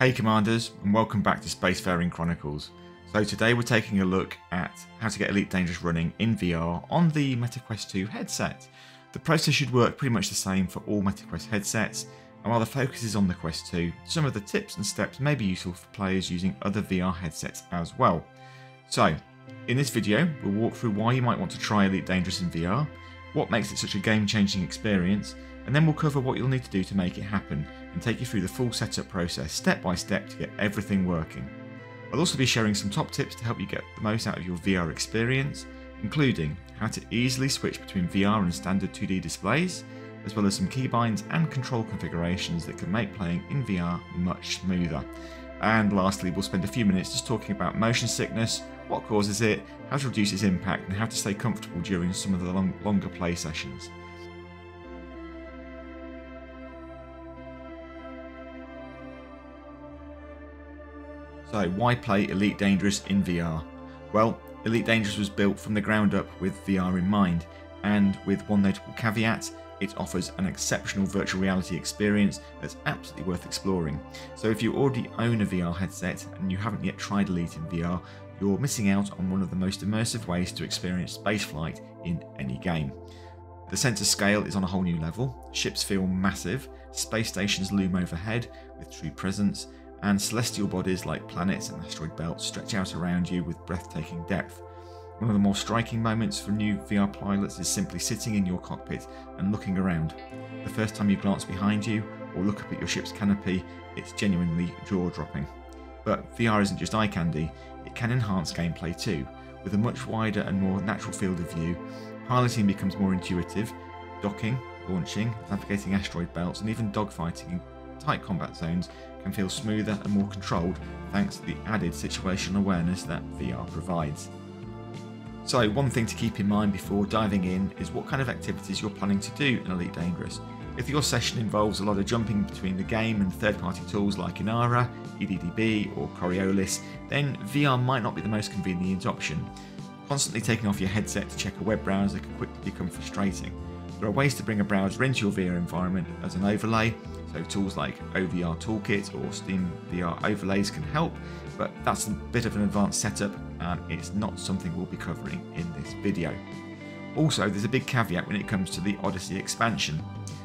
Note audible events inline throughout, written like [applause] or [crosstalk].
Hey Commanders, and welcome back to Spacefaring Chronicles. So today we're taking a look at how to get Elite Dangerous running in VR on the MetaQuest 2 headset. The process should work pretty much the same for all MetaQuest headsets, and while the focus is on the Quest 2, some of the tips and steps may be useful for players using other VR headsets as well. So, in this video, we'll walk through why you might want to try Elite Dangerous in VR, what makes it such a game-changing experience, and then we'll cover what you'll need to do to make it happen and take you through the full setup process step by step to get everything working. I'll also be sharing some top tips to help you get the most out of your VR experience, including how to easily switch between VR and standard 2D displays, as well as some keybinds and control configurations that can make playing in VR much smoother. And lastly, we'll spend a few minutes just talking about motion sickness, what causes it, how to reduce its impact, and how to stay comfortable during some of the long, longer play sessions. So, why play Elite Dangerous in VR? Well, Elite Dangerous was built from the ground up with VR in mind, and with one notable caveat, it offers an exceptional virtual reality experience that's absolutely worth exploring. So if you already own a VR headset and you haven't yet tried Elite in VR, you're missing out on one of the most immersive ways to experience spaceflight in any game. The sensor scale is on a whole new level, ships feel massive, space stations loom overhead with true presence, and celestial bodies like planets and asteroid belts stretch out around you with breathtaking depth. One of the more striking moments for new VR pilots is simply sitting in your cockpit and looking around. The first time you glance behind you or look up at your ship's canopy, it's genuinely jaw dropping. But VR isn't just eye candy, it can enhance gameplay too. With a much wider and more natural field of view, piloting becomes more intuitive, docking, launching, navigating asteroid belts, and even dogfighting in tight combat zones can feel smoother and more controlled thanks to the added situational awareness that VR provides. So, one thing to keep in mind before diving in is what kind of activities you're planning to do in Elite Dangerous. If your session involves a lot of jumping between the game and third party tools like Inara, EDDB, or Coriolis, then VR might not be the most convenient option. Constantly taking off your headset to check a web browser can quickly become frustrating. There are ways to bring a browser into your VR environment as an overlay, so tools like OVR Toolkit or Steam VR overlays can help, but that's a bit of an advanced setup and it's not something we'll be covering in this video. Also, there's a big caveat when it comes to the Odyssey expansion,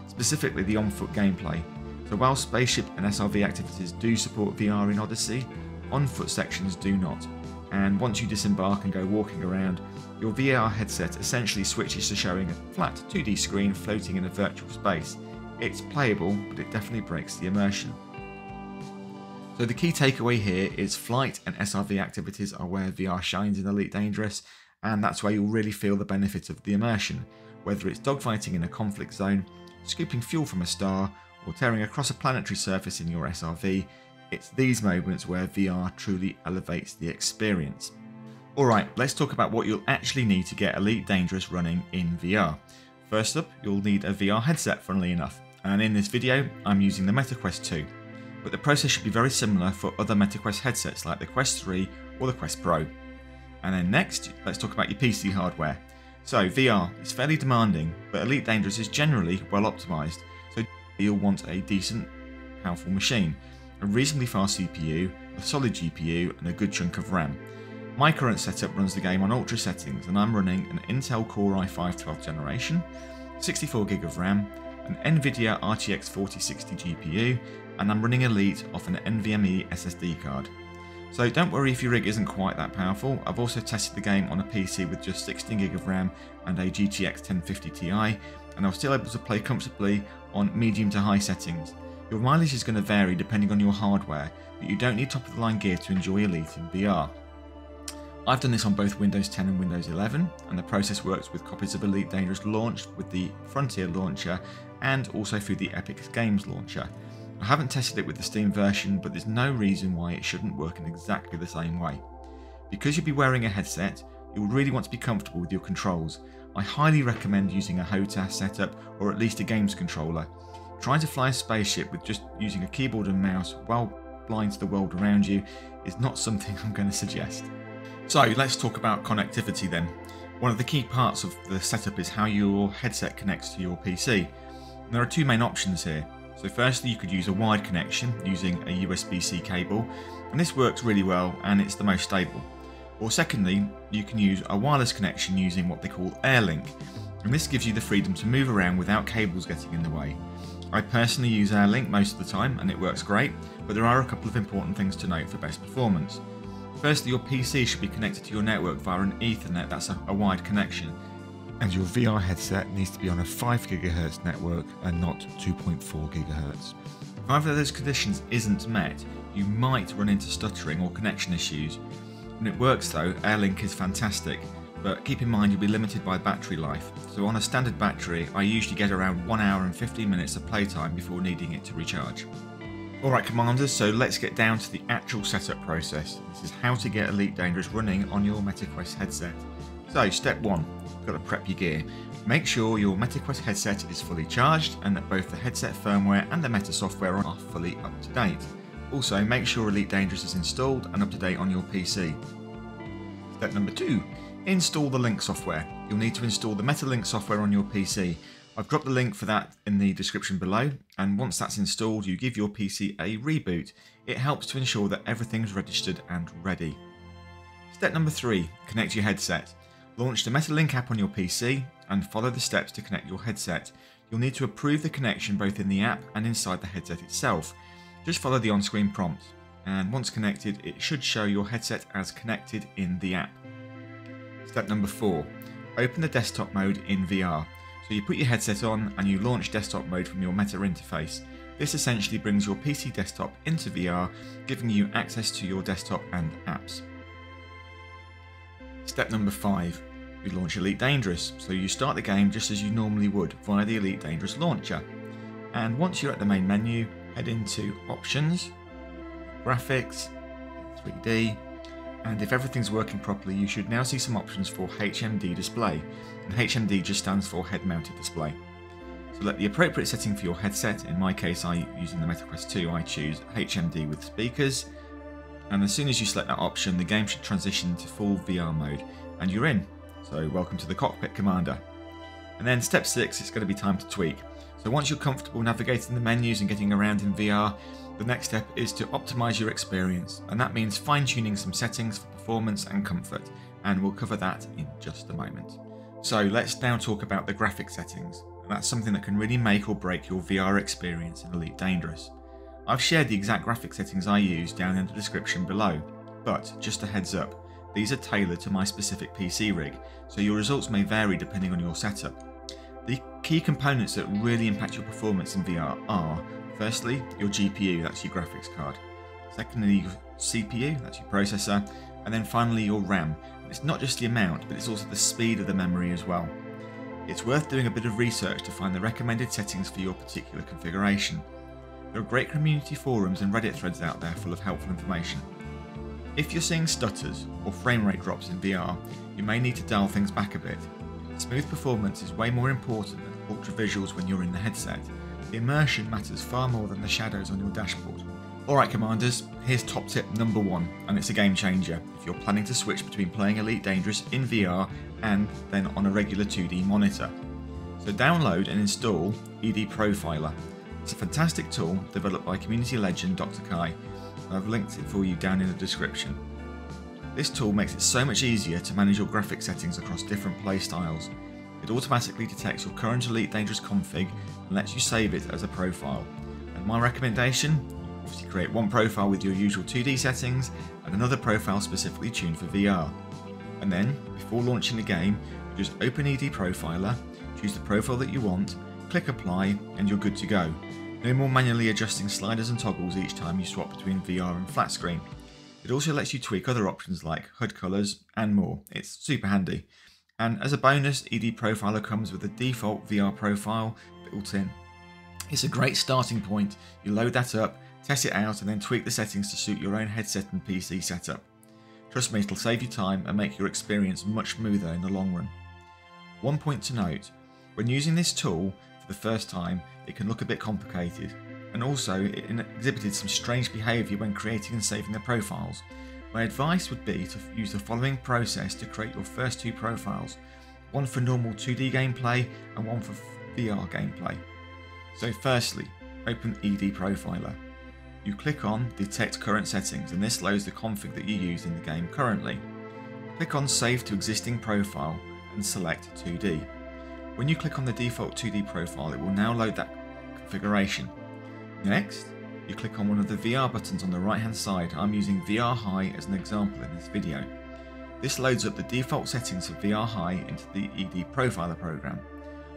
specifically the on-foot gameplay. So while spaceship and SRV activities do support VR in Odyssey, on-foot sections do not. And once you disembark and go walking around, your VR headset essentially switches to showing a flat 2D screen floating in a virtual space. It's playable, but it definitely breaks the immersion. So the key takeaway here is flight and SRV activities are where VR shines in Elite Dangerous, and that's where you'll really feel the benefit of the immersion, whether it's dogfighting in a conflict zone, scooping fuel from a star, or tearing across a planetary surface in your SRV, it's these moments where VR truly elevates the experience. Alright, let's talk about what you'll actually need to get Elite Dangerous running in VR. First up, you'll need a VR headset funnily enough, and in this video I'm using the MetaQuest 2 but the process should be very similar for other MetaQuest headsets like the Quest 3 or the Quest Pro. And then next, let's talk about your PC hardware. So VR is fairly demanding, but Elite Dangerous is generally well optimized, so you'll want a decent, powerful machine, a reasonably fast CPU, a solid GPU, and a good chunk of RAM. My current setup runs the game on ultra settings, and I'm running an Intel Core i5 12th generation, 64GB of RAM, an Nvidia RTX 4060 GPU, and I'm running Elite off an NVMe SSD card. So don't worry if your rig isn't quite that powerful, I've also tested the game on a PC with just 16GB of RAM and a GTX 1050 Ti, and I was still able to play comfortably on medium to high settings. Your mileage is going to vary depending on your hardware, but you don't need top of the line gear to enjoy Elite in VR. I've done this on both Windows 10 and Windows 11, and the process works with copies of Elite Dangerous launched with the Frontier launcher and also through the Epic Games launcher. I haven't tested it with the Steam version, but there's no reason why it shouldn't work in exactly the same way. Because you'll be wearing a headset, you'll really want to be comfortable with your controls. I highly recommend using a HOTAS setup or at least a games controller. Trying to fly a spaceship with just using a keyboard and mouse while blind to the world around you is not something [laughs] I'm going to suggest. So let's talk about connectivity then. One of the key parts of the setup is how your headset connects to your PC. And there are two main options here. So firstly you could use a wired connection using a USB-C cable and this works really well and it's the most stable. Or secondly, you can use a wireless connection using what they call AirLink and this gives you the freedom to move around without cables getting in the way. I personally use AirLink most of the time and it works great, but there are a couple of important things to note for best performance. Firstly, your PC should be connected to your network via an Ethernet, that's a, a wide connection. And your VR headset needs to be on a 5 GHz network and not 2.4 GHz. If either of those conditions isn't met, you might run into stuttering or connection issues. When it works though, AirLink is fantastic, but keep in mind you'll be limited by battery life. So on a standard battery, I usually get around 1 hour and 15 minutes of playtime before needing it to recharge. Alright commanders, so let's get down to the actual setup process. This is how to get Elite Dangerous running on your MetaQuest headset. So step 1, you've got to prep your gear. Make sure your MetaQuest headset is fully charged and that both the headset firmware and the Meta software are fully up to date. Also make sure Elite Dangerous is installed and up to date on your PC. Step number 2, install the Link software. You'll need to install the MetaLink software on your PC. I've dropped the link for that in the description below, and once that's installed, you give your PC a reboot. It helps to ensure that everything's registered and ready. Step number three, connect your headset. Launch the MetaLink app on your PC and follow the steps to connect your headset. You'll need to approve the connection both in the app and inside the headset itself. Just follow the on-screen prompts, and once connected, it should show your headset as connected in the app. Step number four, open the desktop mode in VR. So you put your headset on and you launch desktop mode from your Meta interface. This essentially brings your PC desktop into VR, giving you access to your desktop and apps. Step number 5. You launch Elite Dangerous, so you start the game just as you normally would via the Elite Dangerous launcher. And once you're at the main menu, head into Options, Graphics, 3D, and if everything's working properly you should now see some options for HMD display, and HMD just stands for head mounted display. Select the appropriate setting for your headset, in my case I using the MetaQuest 2 I choose HMD with speakers, and as soon as you select that option the game should transition to full VR mode, and you're in. So welcome to the cockpit commander. And then step 6 it's going to be time to tweak. So once you're comfortable navigating the menus and getting around in VR, the next step is to optimize your experience, and that means fine tuning some settings for performance and comfort, and we'll cover that in just a moment. So let's now talk about the graphic settings, and that's something that can really make or break your VR experience in Elite Dangerous. I've shared the exact graphic settings I use down in the description below, but just a heads up, these are tailored to my specific PC rig, so your results may vary depending on your setup. The key components that really impact your performance in VR are Firstly, your GPU, that's your graphics card. Secondly, your CPU, that's your processor. And then finally, your RAM. It's not just the amount, but it's also the speed of the memory as well. It's worth doing a bit of research to find the recommended settings for your particular configuration. There are great community forums and Reddit threads out there full of helpful information. If you're seeing stutters or frame rate drops in VR, you may need to dial things back a bit. Smooth performance is way more important than ultra visuals when you're in the headset, the immersion matters far more than the shadows on your dashboard. Alright commanders, here's top tip number one, and it's a game changer if you're planning to switch between playing Elite Dangerous in VR and then on a regular 2D monitor. So download and install ED Profiler. It's a fantastic tool developed by community legend Dr. Kaii, I've linked it for you down in the description. This tool makes it so much easier to manage your graphic settings across different playstyles it automatically detects your current Elite Dangerous config and lets you save it as a profile. And my recommendation, obviously create one profile with your usual 2D settings and another profile specifically tuned for VR. And then, before launching the game, just open ED Profiler, choose the profile that you want, click apply and you're good to go. No more manually adjusting sliders and toggles each time you swap between VR and flat screen. It also lets you tweak other options like HUD colours and more. It's super handy. And as a bonus, ED Profiler comes with a default VR profile built in. It's a great starting point. You load that up, test it out, and then tweak the settings to suit your own headset and PC setup. Trust me, it'll save you time and make your experience much smoother in the long run. One point to note, when using this tool for the first time, it can look a bit complicated, and also it exhibited some strange behaviour when creating and saving the profiles, my advice would be to use the following process to create your first two profiles, one for normal 2D gameplay and one for VR gameplay. So firstly, open ED Profiler. You click on Detect Current Settings and this loads the config that you use in the game currently. Click on Save to Existing Profile and select 2D. When you click on the default 2D profile it will now load that configuration. Next, you click on one of the VR buttons on the right hand side. I'm using VR High as an example in this video. This loads up the default settings of VR High into the ED Profiler program.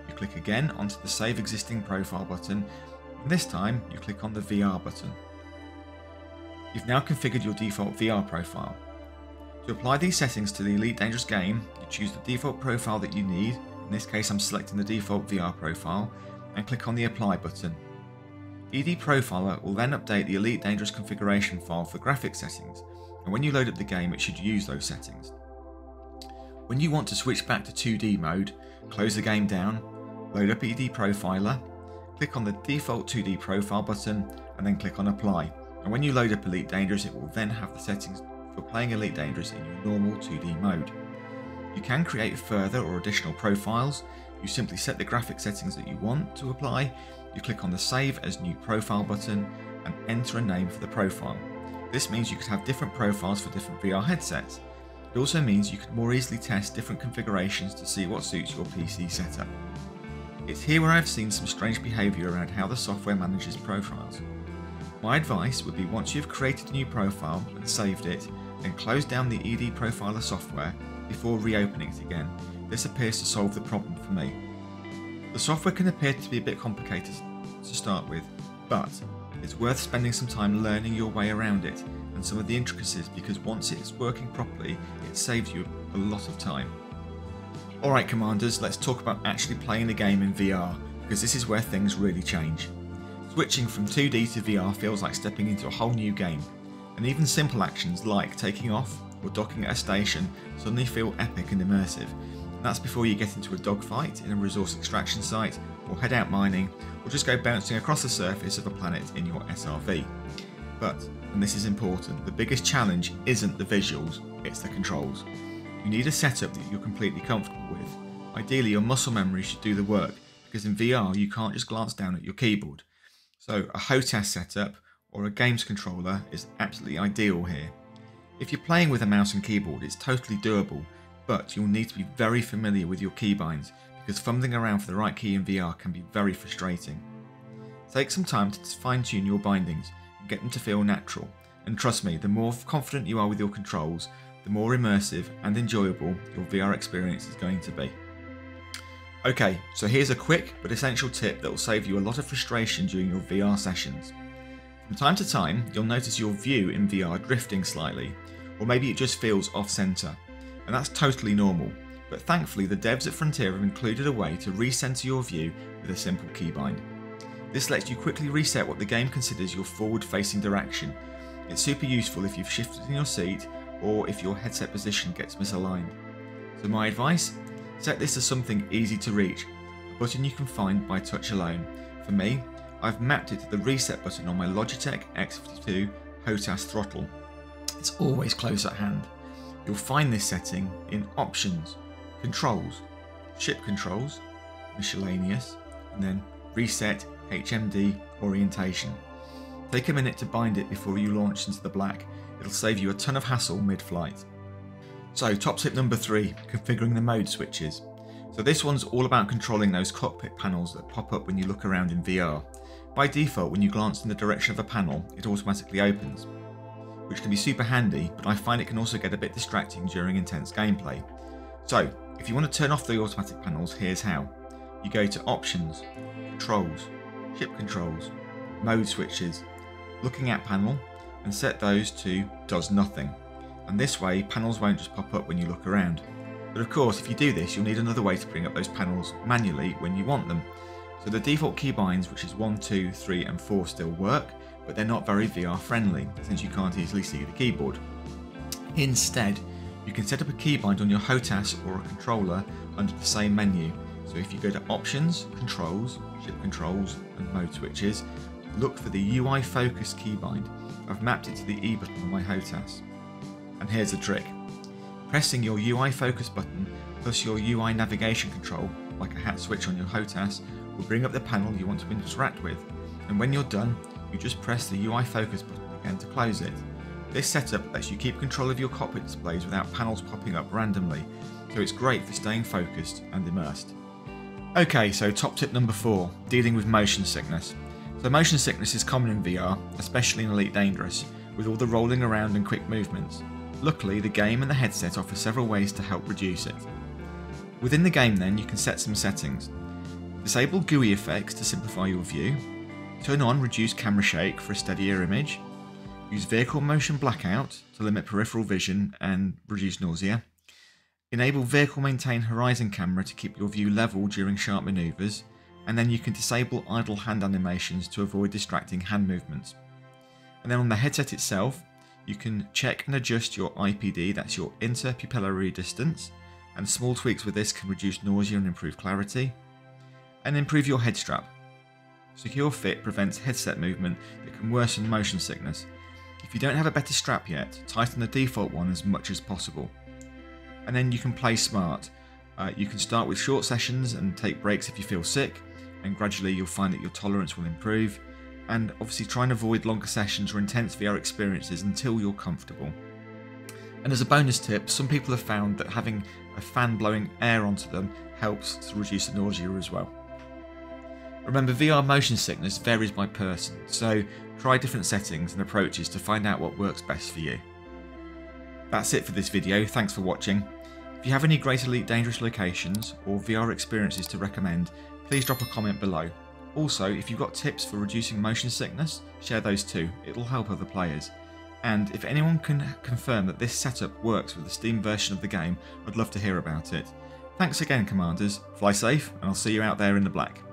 You click again onto the Save Existing Profile button, and this time you click on the VR button. You've now configured your default VR profile. To apply these settings to the Elite Dangerous game, you choose the default profile that you need, in this case I'm selecting the default VR profile, and click on the Apply button. ED Profiler will then update the Elite Dangerous configuration file for graphics settings, and when you load up the game it should use those settings. When you want to switch back to 2D mode, close the game down, load up ED Profiler, click on the default 2D profile button and then click on apply. And when you load up Elite Dangerous it will then have the settings for playing Elite Dangerous in your normal 2D mode. You can create further or additional profiles, you simply set the graphic settings that you want to apply, you click on the Save as New Profile button and enter a name for the profile. This means you could have different profiles for different VR headsets. It also means you could more easily test different configurations to see what suits your PC setup. It's here where I've seen some strange behaviour around how the software manages profiles. My advice would be once you've created a new profile and saved it, then close down the ED Profiler software before reopening it again. This appears to solve the problem for me. The software can appear to be a bit complicated to start with, but it's worth spending some time learning your way around it and some of the intricacies because once it's working properly, it saves you a lot of time. Alright commanders, let's talk about actually playing the game in VR, because this is where things really change. Switching from 2D to VR feels like stepping into a whole new game, and even simple actions like taking off or docking at a station suddenly feel epic and immersive. That's before you get into a dogfight in a resource extraction site, or head out mining, or just go bouncing across the surface of a planet in your SRV. But, and this is important, the biggest challenge isn't the visuals, it's the controls. You need a setup that you're completely comfortable with. Ideally, your muscle memory should do the work, because in VR you can't just glance down at your keyboard. So, a HOTAS setup or a games controller is absolutely ideal here. If you're playing with a mouse and keyboard, it's totally doable, but you'll need to be very familiar with your keybinds because fumbling around for the right key in VR can be very frustrating. Take some time to fine tune your bindings and get them to feel natural, and trust me, the more confident you are with your controls, the more immersive and enjoyable your VR experience is going to be. Okay, so here's a quick but essential tip that will save you a lot of frustration during your VR sessions. From time to time, you'll notice your view in VR drifting slightly, or maybe it just feels off centre, and that's totally normal. But thankfully, the devs at Frontier have included a way to recenter your view with a simple keybind. This lets you quickly reset what the game considers your forward facing direction. It's super useful if you've shifted in your seat or if your headset position gets misaligned. So, my advice set this as something easy to reach, a button you can find by touch alone. For me, I've mapped it to the reset button on my Logitech X52 HOTAS throttle. It's always close at hand. You'll find this setting in Options, Controls, Ship Controls, Miscellaneous, and then Reset HMD Orientation. Take a minute to bind it before you launch into the black, it'll save you a ton of hassle mid flight. So, top tip number three configuring the mode switches. So, this one's all about controlling those cockpit panels that pop up when you look around in VR. By default, when you glance in the direction of a panel, it automatically opens, which can be super handy, but I find it can also get a bit distracting during intense gameplay. So, if you want to turn off the automatic panels, here's how. You go to Options, Controls, Ship Controls, Mode Switches, Looking at Panel, and set those to Does Nothing. And this way, panels won't just pop up when you look around. But of course, if you do this, you'll need another way to bring up those panels manually when you want them. So the default keybinds, which is 1, 2, 3 and 4 still work, but they're not very VR friendly since you can't easily see the keyboard. Instead, you can set up a keybind on your HOTAS or a controller under the same menu. So if you go to Options, Controls, Ship Controls and Mode Switches, look for the UI Focus keybind. I've mapped it to the E button on my HOTAS. And here's the trick. Pressing your UI Focus button plus your UI navigation control, like a hat switch on your HOTAS, will bring up the panel you want to interact with. and when you're done, you just press the UI focus button again to close it. This setup lets you keep control of your cockpit displays without panels popping up randomly, so it's great for staying focused and immersed. Okay, so top tip number four, dealing with motion sickness. So motion sickness is common in VR, especially in Elite Dangerous, with all the rolling around and quick movements. Luckily, the game and the headset offer several ways to help reduce it. Within the game then, you can set some settings. Disable GUI effects to simplify your view, turn on reduce camera shake for a steadier image, use vehicle motion blackout to limit peripheral vision and reduce nausea, enable vehicle maintain horizon camera to keep your view level during sharp maneuvers, and then you can disable idle hand animations to avoid distracting hand movements. And then on the headset itself, you can check and adjust your IPD, that's your interpupillary distance, and small tweaks with this can reduce nausea and improve clarity. And improve your head strap. Secure fit prevents headset movement that can worsen motion sickness. If you don't have a better strap yet, tighten the default one as much as possible. And then you can play smart. Uh, you can start with short sessions and take breaks if you feel sick, and gradually you'll find that your tolerance will improve. And obviously, try and avoid longer sessions or intense VR experiences until you're comfortable. And as a bonus tip, some people have found that having a fan blowing air onto them helps to reduce the nausea as well. Remember, VR motion sickness varies by person, so try different settings and approaches to find out what works best for you. That's it for this video, thanks for watching. If you have any great Elite Dangerous locations or VR experiences to recommend, please drop a comment below. Also, if you've got tips for reducing motion sickness, share those too, it'll help other players. And if anyone can confirm that this setup works with the Steam version of the game, I'd love to hear about it. Thanks again, Commanders, fly safe, and I'll see you out there in the black.